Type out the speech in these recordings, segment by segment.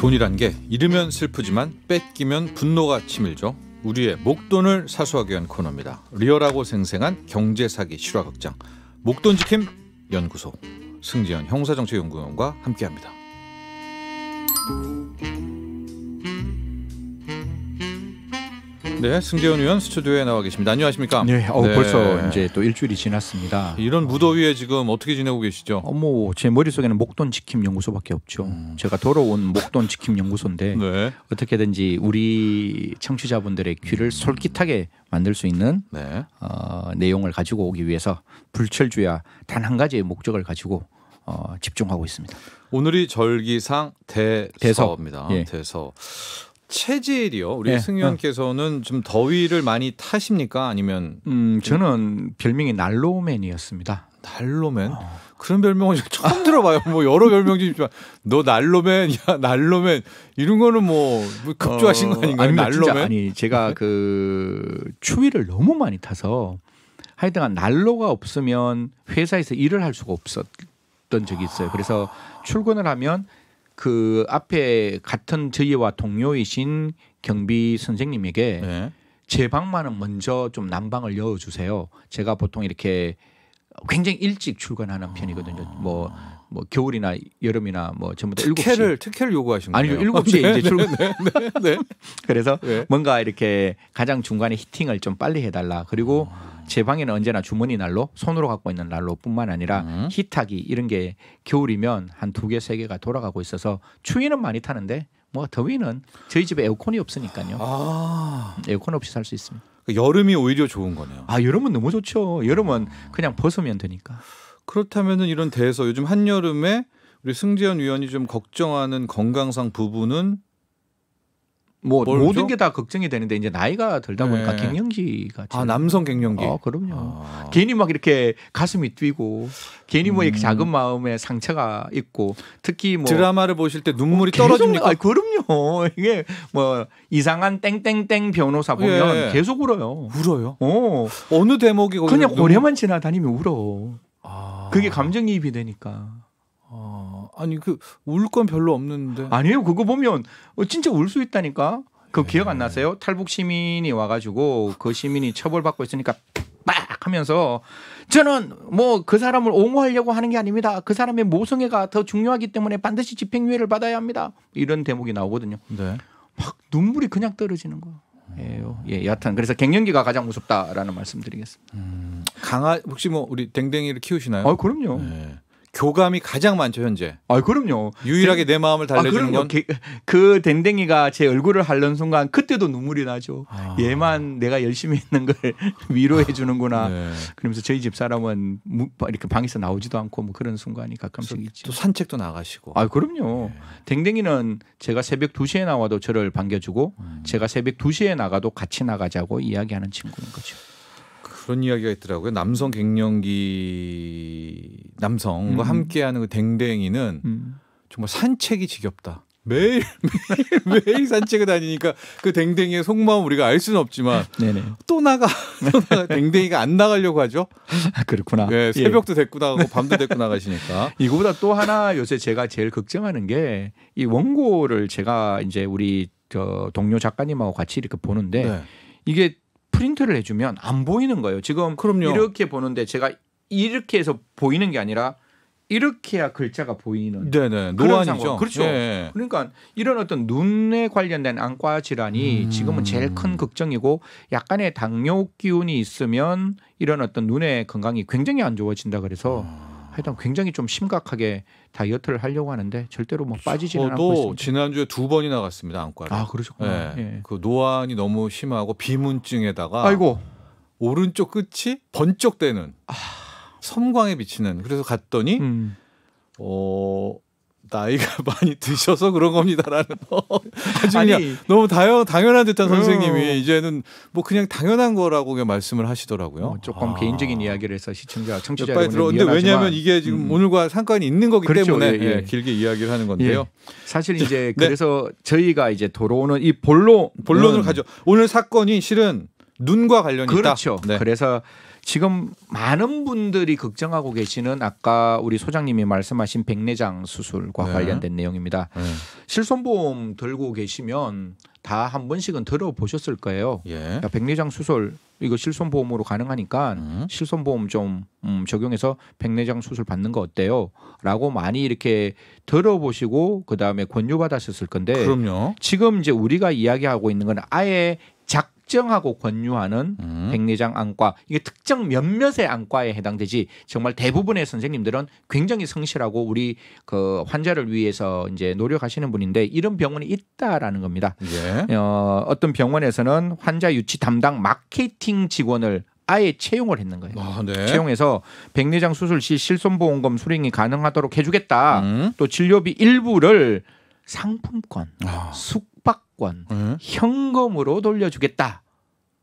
돈이란 게 잃으면 슬프지만 뺏기면 분노가 치밀죠. 우리의 목돈을 사수하기 위한 코너입니다. 리얼하고 생생한 경제 사기 실화 극장 목돈 지킴 연구소 승지현 형사정책연구원과 함께합니다. 네, 승재원 의원 스튜디오에 나와 계십니다. 안녕하십니까? 네, 어, 네. 벌써 이제 또 일주일이 지났습니다. 이런 무더위에 지금 어떻게 지내고 계시죠? 어머, 제 머릿속에는 목돈 지킴 연구소밖에 없죠. 제가 돌아온 목돈 지킴 연구소인데 음. 네, 어떻게든지 우리 청취자분들의 귀를 솔깃하게 만들 수 있는 네. 어, 내용을 가지고 오기 위해서 불철주야 단 한 가지의 목적을 가지고 어, 집중하고 있습니다. 오늘이 절기상 대서입니다. 예. 대서. 체질이요. 우리 예, 승위원께서는 좀 더위를 많이 타십니까? 아니면 음, 저는 별명이 난로맨이었습니다. 난로맨? 어. 그런 별명은 처음 들어봐요. 뭐 여러 별명이 있지만 너 난로맨, 야 난로맨 이런 거는 뭐, 뭐 급조하신 거 아닌가요? 아닙니다. 난로맨? 아니 제가 그 추위를 너무 많이 타서 하여튼간 난로가 없으면 회사에서 일을 할 수가 없었던 적이 있어요. 그래서 출근을 하면 그 앞에 같은 저희와 동료이신 경비 선생님에게 네. 제 방만은 먼저 좀 난방을 여어주세요. 제가 보통 이렇게 굉장히 일찍 출근하는 편이거든요. 뭐, 뭐 겨울이나 여름이나 뭐 전부 다 일곱 시 특혜를 특혜를 요구하신 거예요. 아니요 일곱 시에 이제 출근. 네. 그래서 네. 뭔가 이렇게 가장 중간에 히팅을 좀 빨리 해달라. 그리고 제 방에는 언제나 주머니 난로, 손으로 갖고 있는 난로뿐만 아니라 음. 히타기 이런 게 겨울이면 한 두 개, 세 개가 돌아가고 있어서 추위는 많이 타는데 뭐 더위는 저희 집에 에어컨이 없으니까요. 아, 에어컨 없이 살 수 있습니다. 그 여름이 오히려 좋은 거네요. 아 여름은 너무 좋죠. 여름은 그냥 벗으면 되니까. 그렇다면은 이런 대서 요즘 한여름에 우리 승재현 위원이 좀 걱정하는 건강상 부분은 뭐 뭘죠? 모든 게 다 걱정이 되는데 이제 나이가 들다 보니까 네. 갱년기가 아 남성 갱년기. 아 그럼요. 아. 괜히 막 이렇게 가슴이 뛰고 괜히 뭐 이렇게 음. 작은 마음에 상처가 있고 특히 뭐 드라마를 보실 때 눈물이 계속 떨어집니까? 아, 그럼요. 이게 뭐 이상한 땡땡땡 변호사 보면 예. 계속 울어요. 울어요. 어, 어느 대목이 그냥 눈물- 고래만 지나다니면 울어. 아. 그게 감정이입이 되니까. 아, 아니 그 울 건 별로 없는데. 아니에요. 그거 보면 어, 진짜 울 수 있다니까. 그 네. 기억 안 나세요? 탈북 시민이 와가지고 그 시민이 처벌받고 있으니까 빡 하면서 저는 뭐 그 사람을 옹호하려고 하는 게 아닙니다. 그 사람의 모성애가 더 중요하기 때문에 반드시 집행유예를 받아야 합니다. 이런 대목이 나오거든요. 네. 막 눈물이 그냥 떨어지는 거 예요. 예, 여하튼 그래서 갱년기가 가장 무섭다라는 말씀드리겠습니다. 강아 혹시 뭐 우리 댕댕이를 키우시나요? 아, 그럼요. 네. 교감이 가장 많죠 현재. 아, 그럼요. 유일하게 내 마음을 아, 달래주는 그럼요. 건. 게- 그 댕댕이가 제 얼굴을 핥는 순간 그때도 눈물이 나죠. 아. 얘만 내가 열심히 했는 걸 위로해 주는구나. 네. 그러면서 저희 집 사람은 무- 이렇게 방에서 나오지도 않고 뭐 그런 순간이 가끔씩 있죠. 또 산책도 나가시고. 아, 그럼요. 네. 댕댕이는 제가 새벽 2 시에 나와도 저를 반겨주고 음. 제가 새벽 2 시에 나가도 같이 나가자고 이야기하는 친구인 거죠. 그런 이야기가 있더라고요. 남성 갱년기 남성과 음. 함께하는 그 댕댕이는 음. 정말 산책이 지겹다. 매일 매일 매일 산책을 다니니까 그 댕댕이의 속마음 우리가 알 수는 없지만 네네. 또 나가 또 나가 댕댕이가 안 나가려고 하죠. 아, 그렇구나. 예, 예. 새벽도 데리고 나가고 밤도 데리고 나가시니까. 이거보다 또 하나 요새 제가 제일 걱정하는 게 이 원고를 제가 이제 우리 저 동료 작가님하고 같이 이렇게 보는데 네. 이게 프린트를 해주면 안 보이는 거예요. 지금 그럼요. 이렇게 보는데 제가 이렇게 해서 보이는 게 아니라 이렇게 해야 글자가 보이는. 네네 그런 노안이죠. 상황. 그렇죠. 예. 그러니까 이런 어떤 눈에 관련된 안과 질환이 음. 지금은 제일 큰 걱정이고 약간의 당뇨 기운이 있으면 이런 어떤 눈의 건강이 굉장히 안 좋아진다 그래서 하여튼 굉장히 좀 심각하게 다이어트를 하려고 하는데 절대로 뭐 빠지지는 않고 있습니다. 지난주에 두 번이 나 갔습니다 안과를. 아 그러셨구나. 예. 예. 그 노안이 너무 심하고 비문증에다가 아이고 오른쪽 끝이 번쩍대는 섬광에 비치는 그래서 갔더니 음. 어 나이가 많이 드셔서 그런 겁니다라는 아주 그냥 아니, 너무 당연, 당연한 듯한 어. 선생님이 이제는 뭐 그냥 당연한 거라고 그냥 말씀을 하시더라고요. 어, 조금 아. 개인적인 이야기를 해서 시청자, 청취자 빨리 미안하지만 왜냐하면 이게 지금 음. 오늘과 상관이 있는 거기 그렇죠. 때문에 예, 예. 예, 길게 이야기를 하는 건데요. 사실 이제 네. 그래서 저희가 이제 돌아오는 이 본론 본론을 가죠. 오늘 사건이 실은 눈과 관련이 그렇죠. 있다. 네. 그래서 지금 많은 분들이 걱정하고 계시는 아까 우리 소장님이 말씀하신 백내장 수술과 네. 관련된 내용입니다. 네. 실손보험 들고 계시면 다 한 번씩은 들어보셨을 거예요. 예. 야, 백내장 수술 이거 실손보험으로 가능하니까 음. 실손보험 좀 음, 적용해서 백내장 수술 받는 거 어때요? 라고 많이 이렇게 들어보시고 그 다음에 권유받았었을 건데 그럼요. 지금 이제 우리가 이야기하고 있는 건 아예 작 정하고 권유하는 음. 백내장 안과 이게 특정 몇몇의 안과에 해당되지 정말 대부분의 선생님들은 굉장히 성실하고 우리 그 환자를 위해서 이제 노력하시는 분인데 이런 병원이 있다라는 겁니다. 예. 어, 어떤 병원에서는 환자 유치 담당 마케팅 직원을 아예 채용을 했는 거예요. 아, 네. 채용해서 백내장 수술 시 실손보험금 수령이 가능하도록 해주겠다. 음. 또 진료비 일부를 상품권, 아. 숙 박권, 예. 현금으로 돌려주겠다.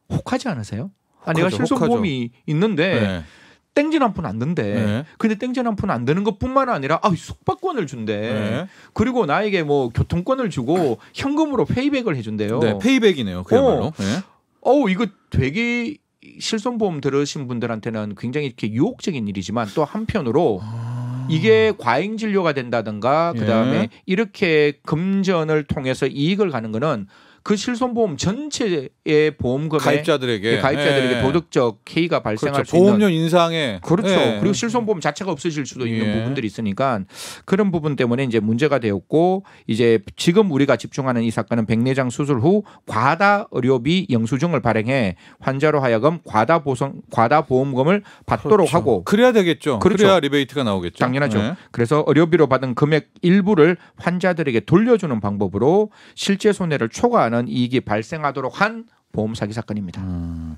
혹하지 않으세요? 아, 내가 혹하죠, 실손보험이 있는데 네. 땡전 한 푼 안 든대. 네. 근데 땡전 한 푼 안 드는 것뿐만 아니라 아, 숙박권을 준대. 네. 그리고 나에게 뭐 교통권을 주고 현금으로 페이백을 해준대요. 네, 페이백이네요. 그야말로. 어. 예. 어우 이거 되게 실손보험 들으신 분들한테는 굉장히 이렇게 유혹적인 일이지만 또 한편으로 이게 과잉 진료가 된다든가 예. 그다음에 이렇게 금전을 통해서 이익을 가는 거는 그 실손보험 전체의 보험금에 가입자들에게 예, 가입자들에게 예. 도덕적 해이가 발생할 그렇죠. 수 있는 보험료 인상에 그렇죠. 예. 그리고 실손보험 자체가 없어질 수도 있는 예. 부분들이 있으니까 그런 부분 때문에 이제 문제가 되었고 이제 지금 우리가 집중하는 이 사건은 백내장 수술 후 과다 의료비 영수증을 발행해 환자로 하여금 과다 보상 과다 보험금을 받도록 그렇죠. 하고 그래야 되겠죠. 그렇죠. 그래야 리베이트가 나오겠죠. 당연하죠. 예. 그래서 의료비로 받은 금액 일부를 환자들에게 돌려주는 방법으로 실제 손해를 초과하는 이익이 발생하도록 한 보험 사기 사건입니다. 음.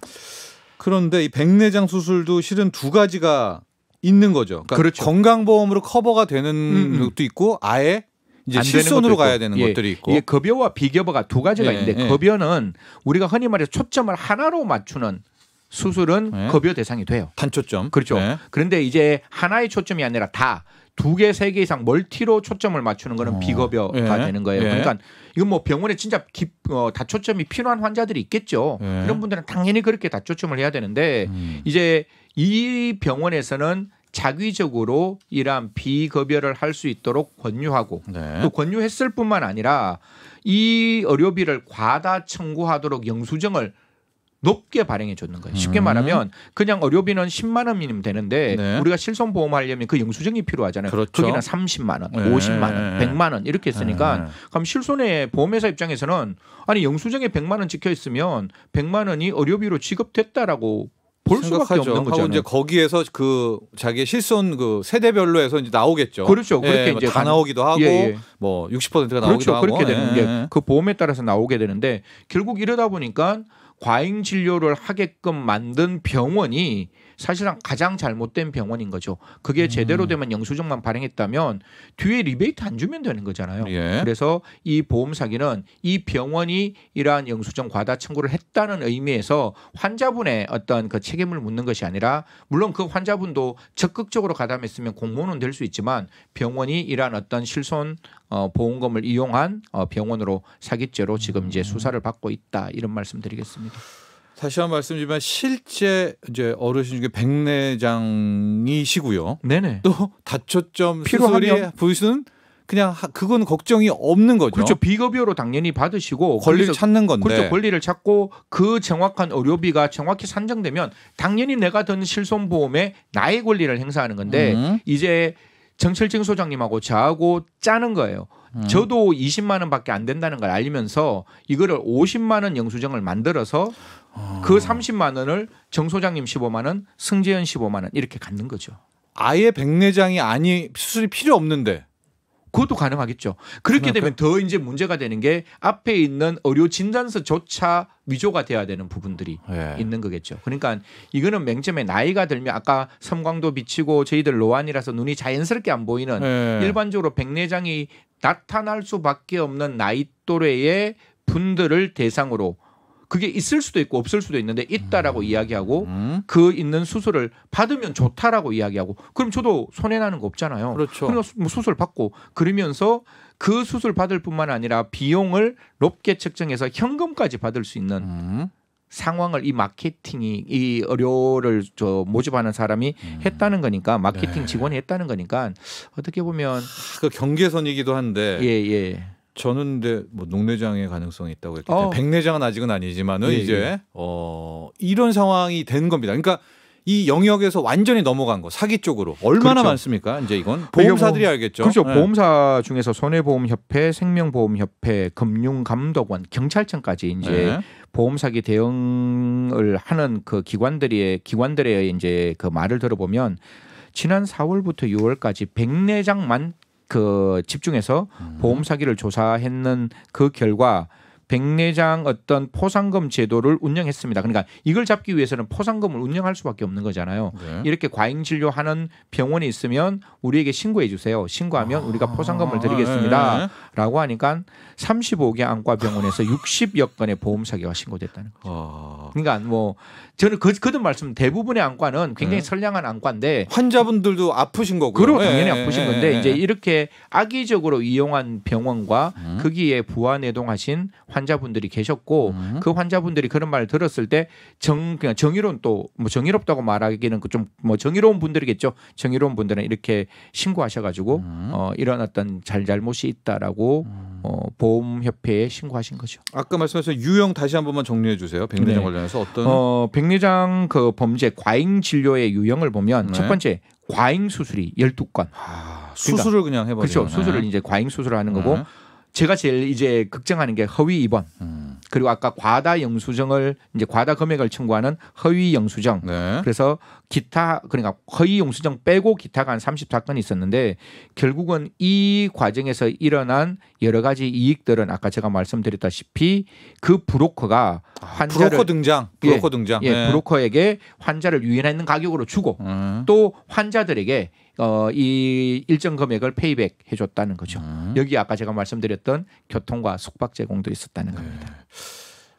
그런데 이 백내장 수술도 실은 두 가지가 있는 거죠. 그러니까 그렇죠. 건강보험으로 커버가 되는 음, 음. 것도 있고 아예 이제 실손으로 가야. 되는 예, 것들이 있고. 이게 급여와 비급여가 두 가지가 예, 있는데 예. 급여는 우리가 흔히 말해서 초점을 하나로 맞추는 수술은 예. 급여 대상이 돼요. 단초점. 그렇죠. 네. 그런데 이제 하나의 초점이 아니라 다 두 개, 세 개 이상 멀티로 초점을 맞추는 거는 어. 비급여가 예. 되는 거예요. 예. 그러니까 이건 뭐 병원에 진짜 기, 어, 다초점이 필요한 환자들이 있겠죠. 예. 그런 분들은 당연히 그렇게 다초점을 해야 되는데 음. 이제 이 병원에서는 자기적으로 이러한 비급여를 할 수 있도록 권유하고 네. 또 권유했을 뿐만 아니라 이 의료비를 과다 청구하도록 영수증을 높게 발행해 줬는 거예요. 쉽게 음. 말하면 그냥 의료비는 10만 원이면 되는데 네. 우리가 실손 보험하려면 그 영수증이 필요하잖아요. 그렇죠. 거기는 30만 원, 네. 50만 원, 100만 원 이렇게 했으니까 네. 그럼 실손의 보험회사 입장에서는 아니 영수증에 100만 원 찍혀 있으면 100만 원이 의료비로 지급됐다라고 볼 수밖에. 없는 하고 거잖아요. 이제 거기에서 그 자기의 실손 그 세대별로 해서 이제 나오겠죠. 그렇죠. 그렇게 뭐 이제 다 가- 나오기도 하고 예, 예. 뭐 60%가 나오기도 그렇죠. 하고. 그렇게 되는 예, 게 예. 그 보험에 따라서 나오게 되는데 결국 이러다 보니까 과잉 진료를 하게끔 만든 병원이 사실상 가장 잘못된 병원인 거죠. 그게 음. 제대로 되면 영수증만 발행했다면 뒤에 리베이트 안 주면 되는 거잖아요. 예. 그래서 이 보험 사기는 이 병원이 이러한 영수증 과다 청구를 했다는 의미에서 환자분의 어떤 그 책임을 묻는 것이 아니라 물론 그 환자분도 적극적으로 가담했으면 공무원은 될 수 있지만 병원이 이러한 어떤 실손 어, 보험금을 이용한 어, 병원으로 사기죄로 지금 이제 수사를 받고 있다 이런 말씀드리겠습니다. 다시 한 번 말씀드리면 실제 이제 어르신 중에 백내장이시고요. 네네. 또 다초점 수술이 보이시는 그냥 하- 그건 걱정이 없는 거죠. 그렇죠. 비급여로 당연히 받으시고 권리를 찾는 건데. 그렇죠. 권리를 찾고 그 정확한 의료비가 정확히 산정되면 당연히 내가 든 실손보험에 나의 권리를 행사하는 건데 음. 이제 정철증 소장님하고 저하고 짜는 거예요. 음. 저도 20만 원밖에 안 된다는 걸 알면서 이거를 50만 원 영수증을 만들어서 아. 그 30만 원을 정 소장님 15만 원, 승재현 15만 원 이렇게 갖는 거죠. 아예 백내장이 아니 수술이 필요 없는데 그것도 가능하겠죠. 그렇게 그러니까 되면 더 이제 문제가 되는 게 앞에 있는 의료 진단서조차 위조가 돼야 되는 부분들이 예. 있는 거겠죠. 그러니까 이거는 맹점에 나이가 들면 아까 섬광도 비치고 저희들 노안이라서 눈이 자연스럽게 안 보이는 예. 일반적으로 백내장이 나타날 수밖에 없는 나이 또래의 분들을 대상으로 그게 있을 수도 있고 없을 수도 있는데 있다라고 이야기하고 음? 그 있는 수술을 받으면 좋다라고 이야기하고 그럼 저도 손해 나는 거 없잖아요. 그렇죠. 그러니까 수- 뭐 수술 받고 그러면서 그 수술 받을 뿐만 아니라 비용을 높게 책정해서 현금까지 받을 수 있는 음. 상황을 이 마케팅이 이 의료를 저 모집하는 사람이 음. 했다는 거니까 마케팅 네. 직원이 했다는 거니까 어떻게 보면 그 경계선이기도 한데 예 예. 저는 근데 뭐 녹내장의 가능성이 있다고 했기 어. 때문에 백내장은 아직은 아니지만은 예, 이제 예. 어 이런 상황이 된 겁니다. 그러니까 이 영역에서 완전히 넘어간 거 사기 쪽으로 얼마나 그렇죠. 많습니까? 이제 이건 보험사들이 알겠죠. 그렇죠. 예. 보험사 중에서 손해보험협회, 생명보험협회, 금융감독원, 경찰청까지 이제 예. 보험 사기 대응을 하는 그 기관들의 기관들의 이제 그 말을 들어보면 지난 4월부터 6월까지 백내장만 그 집중해서 음. 보험 사기를 조사했는 그 결과 백내장 어떤 포상금 제도를 운영했습니다. 그러니까 이걸 잡기 위해서는 포상금을 운영할 수밖에 없는 거잖아요. 네. 이렇게 과잉 진료하는 병원이 있으면 우리에게 신고해 주세요. 신고하면 우리가 포상금을 아, 드리겠습니다. 예. 라고 하니까 35개 안과 병원에서 60여 건의 보험 사기가 신고됐다는 거죠. 아. 그러니까 뭐 저는 그 거듭 말씀 대부분의 안과는 굉장히 네. 선량한 안과인데 환자분들도 아프신 거고요. 그로 예, 당연히 예, 아프신 예, 건데 예. 이제 이렇게 악의적으로 이용한 병원과 음. 거기에 부안해동하신 환 자분들이 계셨고 음. 그 환자분들이 그런 말을 들었을 때 정 그냥 정의로운 또 뭐 정의롭다고 말하기는 그좀뭐 정의로운 분들이겠죠. 정의로운 분들은 이렇게 신고하셔가지고 음. 어, 어떤 잘잘못이 있다라고 음. 어, 보험협회에 신고하신 거죠. 아까 말씀하신 유형 다시 한 번만 정리해 주세요. 백내장 네. 관련해서 어떤 어, 백내장 그 범죄 과잉 진료의 유형을 보면 네. 첫 번째 과잉 수술이 12건. 아, 수술을 그냥 해버리는 그렇죠. 수술을 이제 과잉 수술을 하는 거고 네. 제가 제일 이제 걱정하는 게 허위 입원. 음. 그리고 아까 과다 영수증을 이제 과다 금액을 청구하는 허위 영수증. 네. 그래서 기타 그러니까 허위 영수증 빼고 기타가 한 34건이 있었는데 결국은 이 과정에서 일어난 여러 가지 이익들은 아까 제가 말씀드렸다시피 그 브로커가 환자를 아, 브로커 등장. 브로커 등장. 예, 네. 브로커에게 환자를 유인하는 가격으로 주고 음. 또 환자들에게 어, 이 일정 금액을 페이백 해줬다는 거죠. 음. 여기 아까 제가 말씀드렸던 교통과 숙박 제공도 있었다는 네. 겁니다.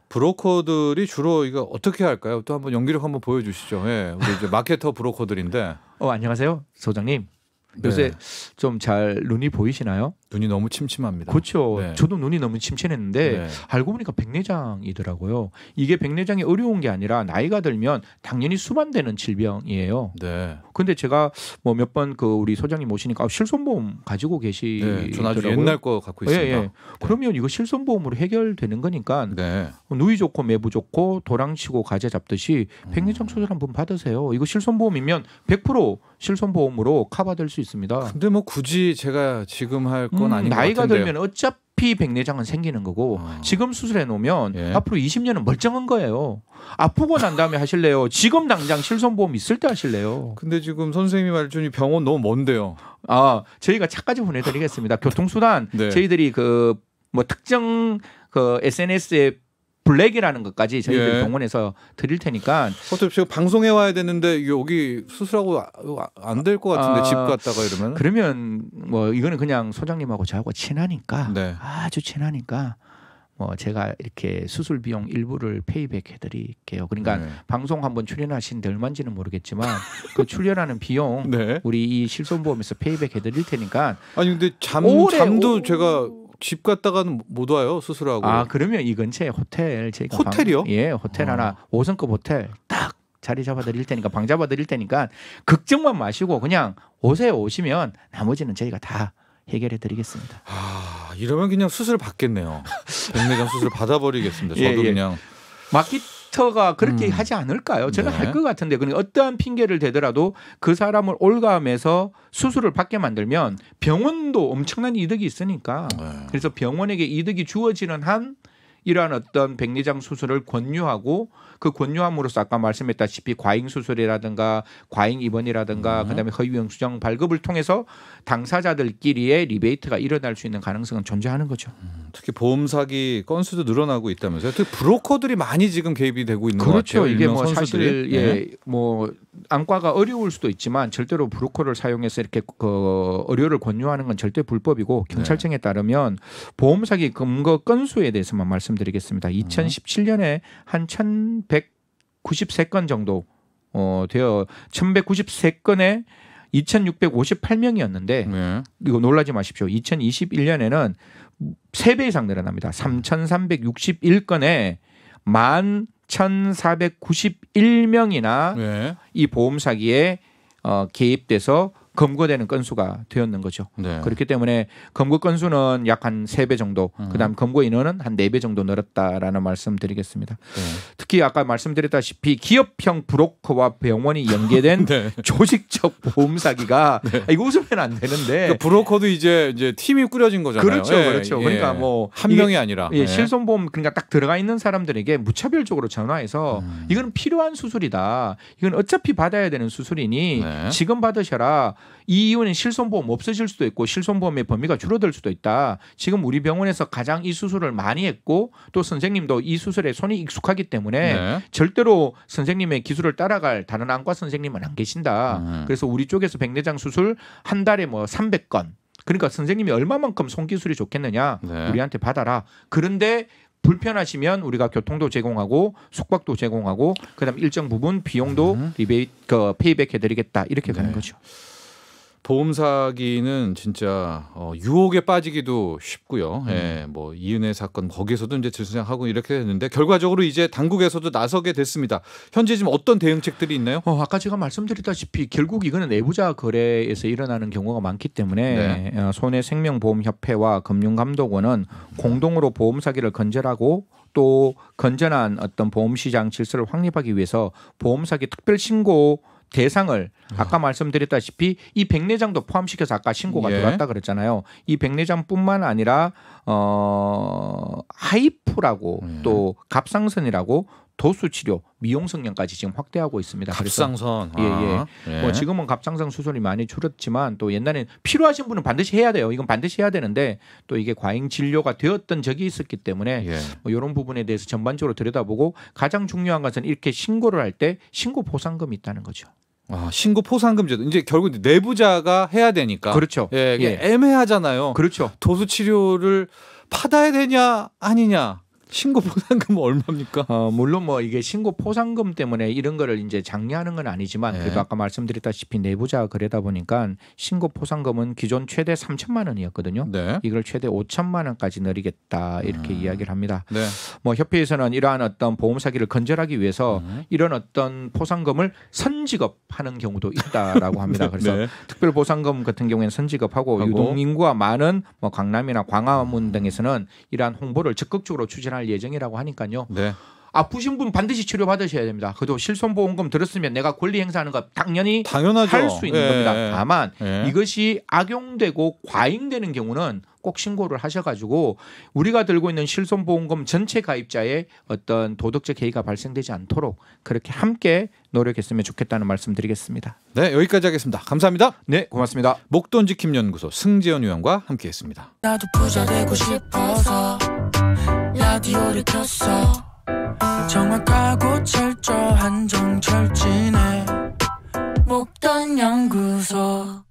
브로커들이 주로 이거 어떻게 할까요? 또 한번 연기력 한번 보여주시죠. 예, 우리 이제 마케터 브로커들인데 어 안녕하세요, 소장님. 네. 요새 좀잘 눈이 보이시나요? 눈이 너무 침침합니다. 그렇죠. 네. 저도 눈이 너무 침침했는데 네. 알고 보니까 백내장이더라고요. 이게 백내장이 어려운 게 아니라 나이가 들면 당연히 수반되는 질병이에요. 네. 근데 제가 뭐 몇 번 그 우리 소장님 모시니까 아, 실손보험 가지고 네. 계시더라고요. 전 아주 옛날 거 갖고 예, 있습니다. 예. 그러면 이거 실손보험으로 해결되는 거니까 네. 누이 좋고 매부 좋고 도랑치고 가재 잡듯이 음. 백내장 수술 한번 받으세요. 이거 실손보험이면 100% 실손보험으로 커버될 수 있습니다. 근데 뭐 굳이 제가 지금 할건 음, 아닌 것 나이가. 들면 어차피 백내장은 생기는 거고 아. 지금 수술해 놓으면 예. 앞으로 20년은 멀쩡한 거예요. 아프고 난 다음에 하실래요? 지금 당장 실손보험 있을 때 하실래요? 근데 지금 선생님이 말해준 이 병원 너무 먼데요. 아 저희가 차까지 보내드리겠습니다. 교통수단 네. 저희들이 그 뭐 특정 그 SNS에 블랙이라는 것까지 저희들이 예. 동원해서 드릴 테니까 어차피 제가 방송에 와야 되는데 여기 수술하고 안 될 것 같은데 아, 집 갔다가 이러면 그러면 뭐 이거는 그냥 소장님하고 저하고 친하니까 네. 아주 친하니까 뭐 제가 이렇게 수술 비용 일부를 payback 해드릴게요. 그러니까 네. 방송 한번 출연하신 데 얼마인지는 모르겠지만 그 출연하는 비용 네. 우리 이 실손보험에서 payback 해드릴 테니까 아니 근데 잠 오래, 잠도 오- 제가 집 갔다가는 못 와요 수술하고. 아 그러면 이 근처에 호텔 제가 호텔이요? 방- 예 호텔 아. 하나 5성급 호텔 딱 자리 잡아드릴 테니까 방 잡아드릴 테니까 걱정만 마시고 그냥 오세요 오시면 나머지는 저희가 다 해결해 드리겠습니다. 아, 이러면 그냥 수술 받겠네요. 백내장 수술 받아버리겠습니다. 저도 예, 예. 그냥 마 케터가 그렇게 음. 하지 않을까요? 저는 네. 할것 같은데 그러니까 어떠한 핑계를 대더라도 그 사람을 올가매서 수술을 받게 만들면 병원도 엄청난 이득이 있으니까 네. 그래서 병원에게 이득이 주어지는 한 이러한 어떤 백내장 수술을 권유하고 그 권유함으로써 아까 말씀했다시피 과잉 수술이라든가 과잉 입원이라든가 음. 그다음에 허위 영수증 발급을 통해서 당사자들끼리의 리베이트가 일어날 수 있는 가능성은 존재하는 거죠. 특히 보험 사기 건수도 늘어나고 있다면서요. 특히 브로커들이 많이 지금 개입이 되고 있는 그렇죠. 것 같아요. 이게 뭐 선수들이. 사실 네. 예, 뭐 안과가 어려울 수도 있지만 절대로 브로커를 사용해서 이렇게 그 의료를 권유하는 건 절대 불법이고 네. 경찰청에 따르면 보험 사기 검거 건수에 대해서만 음. 말씀드리겠습니다. 2017년에 한 1,193건 정도 어 되어 1,193건에 2,658명이었는데 네. 이거 놀라지 마십시오. 2021년에는 3배 이상 늘어납니다. 3,361건에 11,491명이나 네. 이 보험 사기에 어, 개입돼서 검거되는 건수가 되었는 거죠. 네. 그렇기 때문에 검거 건수는 약 한 세 배 정도, 음. 그다음 검거 인원은 한 네 배 정도 늘었다라는 말씀드리겠습니다. 네. 특히 아까 말씀드렸다시피 기업형 브로커와 병원이 연계된 네. 조직적 보험 사기가 아, 이거 웃으면 안 되는데 그러니까 브로커도 이제 이제 팀이 꾸려진 거잖아요. 그렇죠, 예, 그렇죠. 예. 그러니까 뭐 한 명이 아니라 예, 예. 실손보험 그러니까 딱 들어가 있는 사람들에게 무차별적으로 전화해서 음. 이거는 필요한 수술이다. 이건 어차피 받아야 되는 수술이니 네. 지금 받으셔라. 이 이후에는 실손보험 없어질 수도 있고 실손보험의 범위가 줄어들 수도 있다. 지금 우리 병원에서 가장 이 수술을 많이 했고 또 선생님도 이 수술에 손이 익숙하기 때문에 네. 절대로 선생님의 기술을 따라갈 다른 안과 선생님은 안 계신다. 음. 그래서 우리 쪽에서 백내장 수술 한 달에 뭐 300건. 그러니까 선생님이 얼마만큼 손기술이 좋겠느냐. 네. 우리한테 받아라. 그런데 불편하시면 우리가 교통도 제공하고 숙박도 제공하고 그다음 일정 부분 비용도 음. 리베이트 그 payback 해드리겠다 이렇게 가는 네. 거죠. 보험 사기는 진짜 어, 유혹에 빠지기도 쉽고요. 음. 예, 뭐 이은혜 사건 거기서도 이제 질서하고 이렇게 됐는데 결과적으로 이제 당국에서도 나서게 됐습니다. 현재 지금 어떤 대응책들이 있나요? 어, 아까 제가 말씀드렸다시피 결국 이거는 내부자 거래에서 일어나는 경우가 많기 때문에 네. 어, 손해 생명보험협회와 금융감독원은 공동으로 보험 사기를 근절하고 또 건전한 어떤 보험 시장 질서를 확립하기 위해서 보험 사기 특별 신고 대상을 아까 말씀드렸다시피 이 백내장도 포함시켜서 아까 신고가 예. 들어왔다 그랬잖아요. 이 백내장뿐만 아니라 어 하이프라고 예. 또 갑상선이라고 도수 치료, 미용 성형까지 지금 확대하고 있습니다. 갑상선. 예, 아, 예. 뭐 지금은 갑상선 수술이 많이 줄었지만 또 옛날엔 필요하신 분은 반드시 해야 돼요. 이건 반드시 해야 되는데 또 이게 과잉 진료가 되었던 적이 있었기 때문에 예. 뭐 이런 부분에 대해서 전반적으로 들여다보고 가장 중요한 것은 이렇게 신고를 할 때 신고 보상금이 있다는 거죠. 아, 신고 포상금 제도 이제 결국 내부자가 해야 되니까. 그렇죠. 예, 예. 애매하잖아요. 그렇죠. 도수 치료를 받아야 되냐 아니냐. 신고 포상금은 얼마입니까? 어, 물론 뭐 이게 신고 포상금 때문에 이런 거를 이제 장려하는 건 아니지만 네. 그래도 아까 말씀드렸다시피 내부자 그러다 보니까 신고 포상금은 기존 최대 3천만 원이었거든요. 네. 이걸 최대 5천만 원까지 늘리겠다 이렇게 음. 이야기를 합니다. 네. 뭐 협회에서는 이러한 어떤 보험 사기를 건절하기 위해서 음. 이런 어떤 포상금을 선지급하는 경우도 있다라고 합니다. 그래서 네. 특별 보상금 같은 경우에는 선지급하고 하고. 유동 인구가 많은 뭐 강남이나 광화문 등에서는 이러한 홍보를 적극적으로 추진 할 예정이라고 하니까요. 네. 아프신 분 반드시 치료 받으셔야 됩니다. 그래도 실손보험금 들었으면 내가 권리 행사하는 거 당연히 당연하죠. 할수 있는 예, 겁니다. 예. 다만 예. 이것이 악용되고 과잉되는 경우는 꼭 신고를 하셔가지고 우리가 들고 있는 실손보험금 전체 가입자의 어떤 도덕적 해이가 발생되지 않도록 그렇게 함께 노력했으면 좋겠다는 말씀드리겠습니다. 네, 여기까지 하겠습니다. 감사합니다. 네, 고맙습니다. 목돈 지킴 연구소 승재현 위원과 함께했습니다. 라디오를 켰어. 정확하고 철저한 정철진의 목돈 연구소